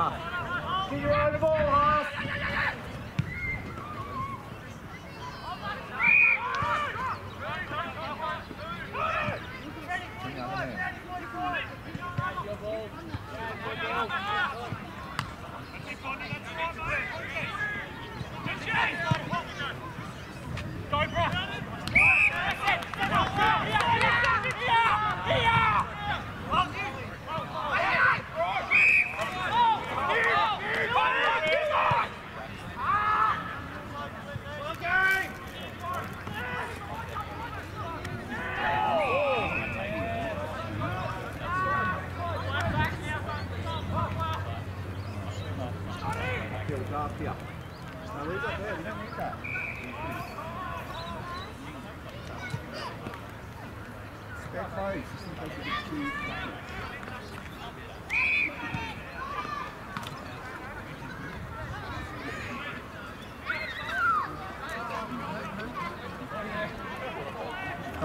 Get your animal!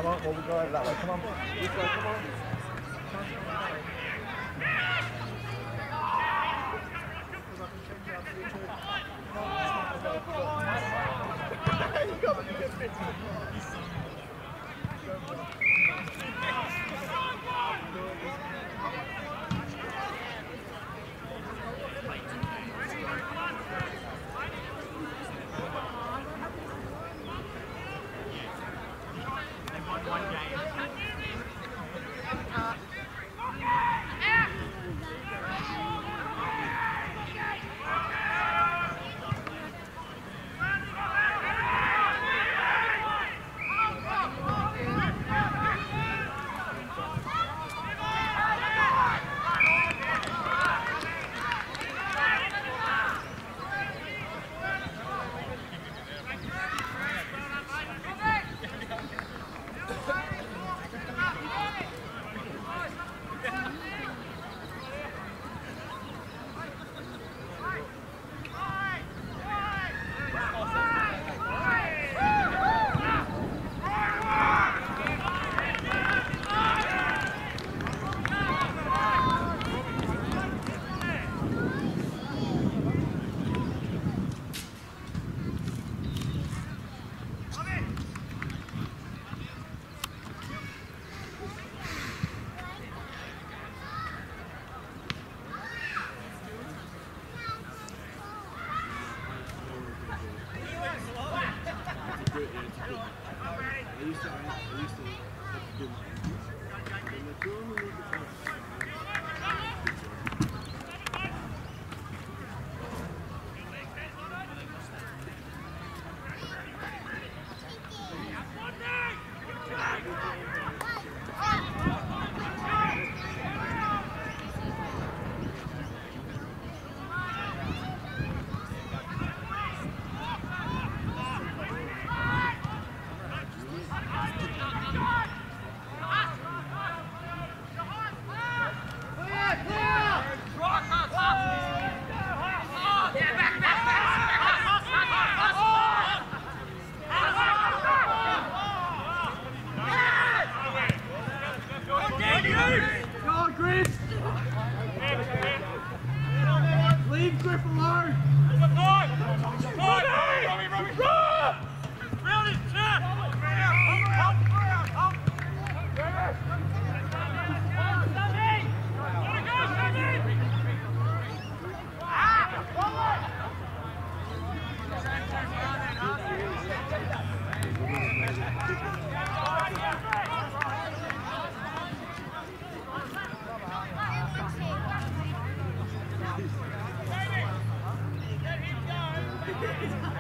Come on, we'll go over that way. Come on. This way, come on. you. Griff! Leave Griff alone! Yeah.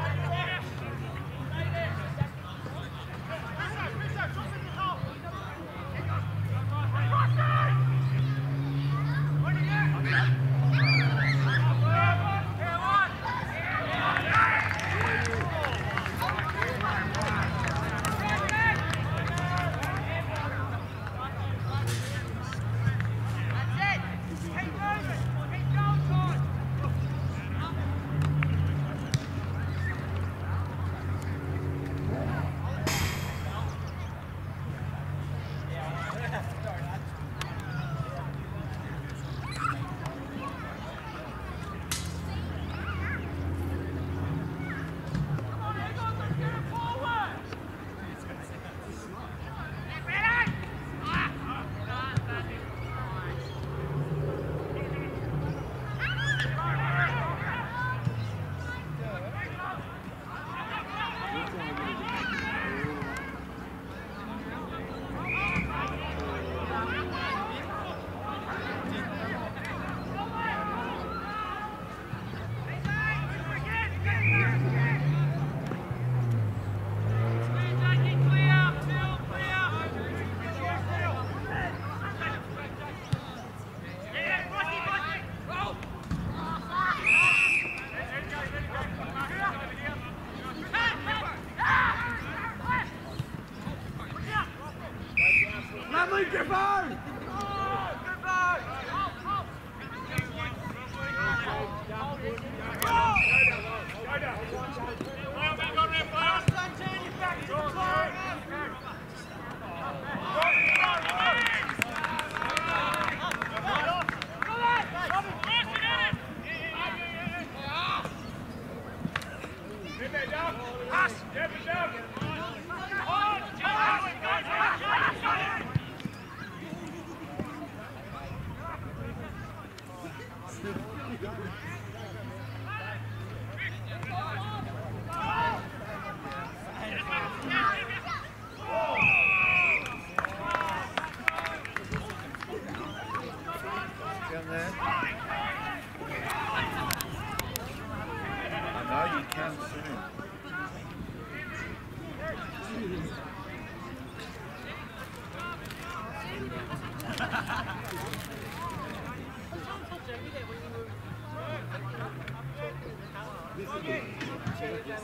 your phone! Yes.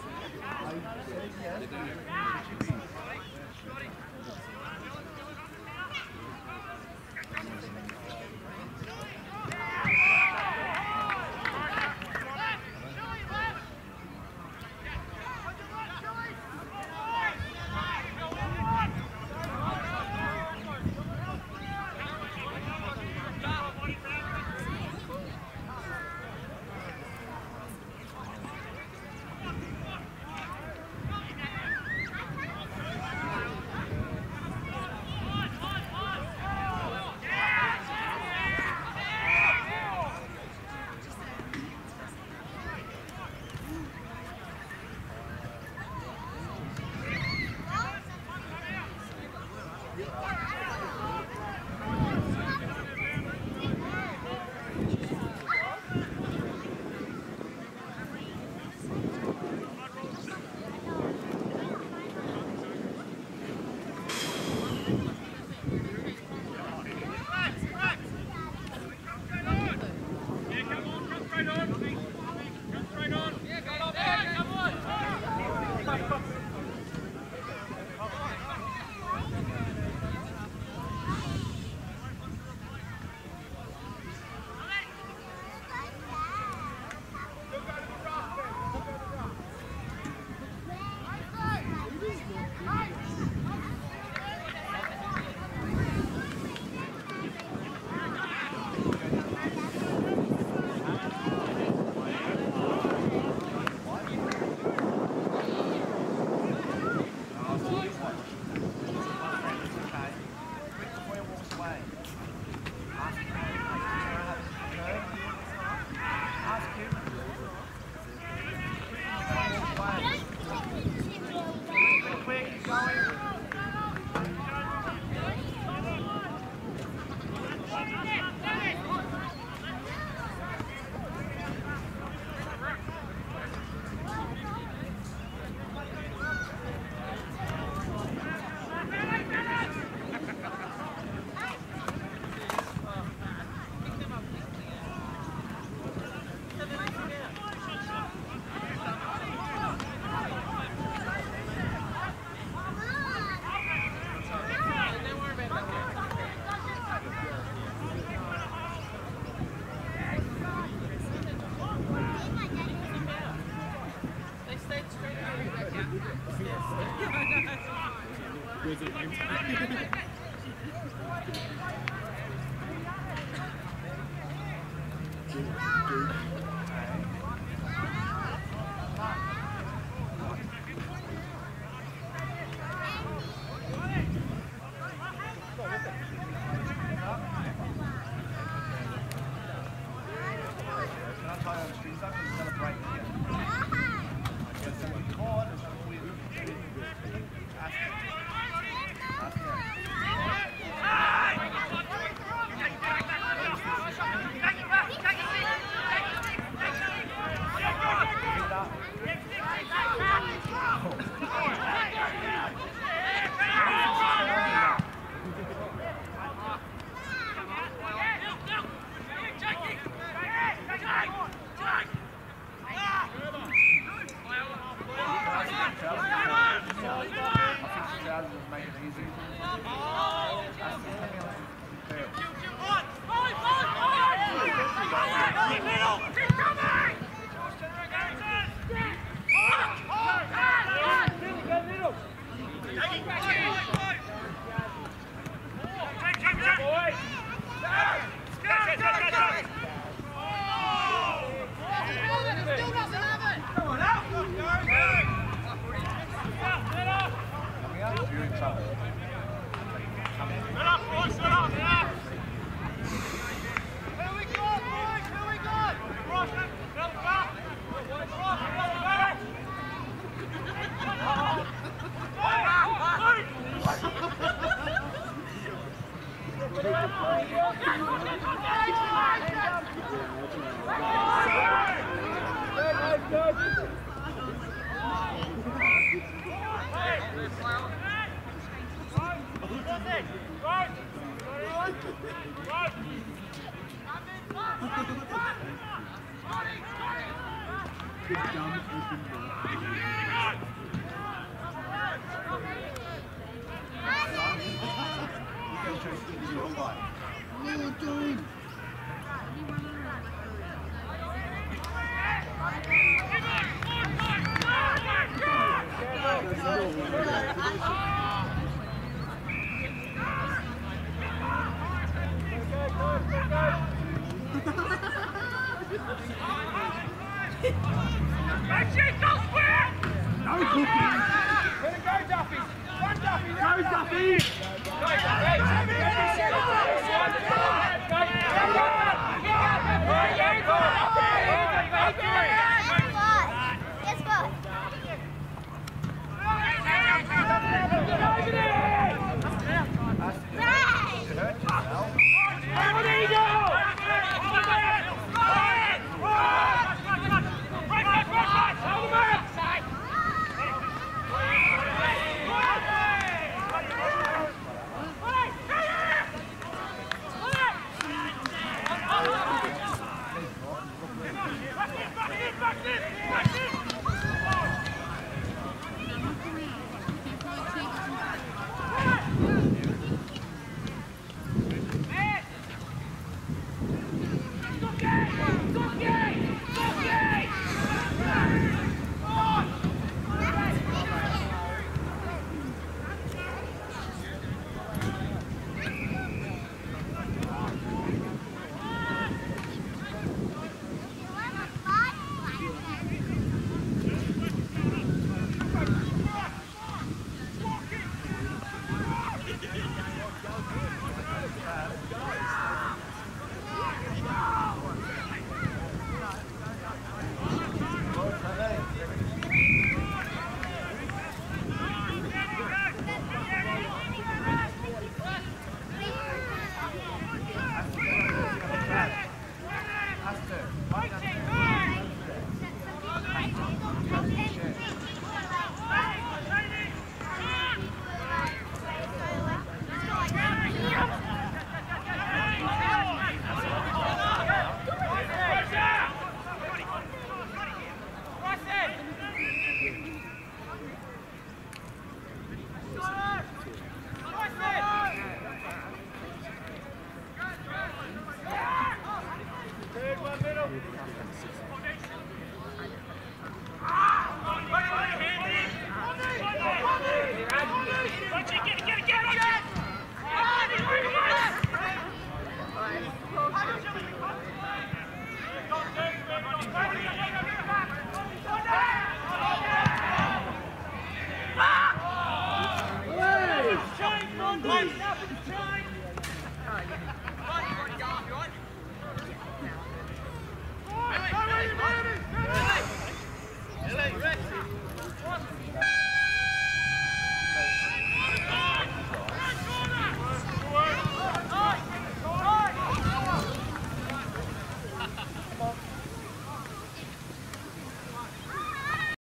You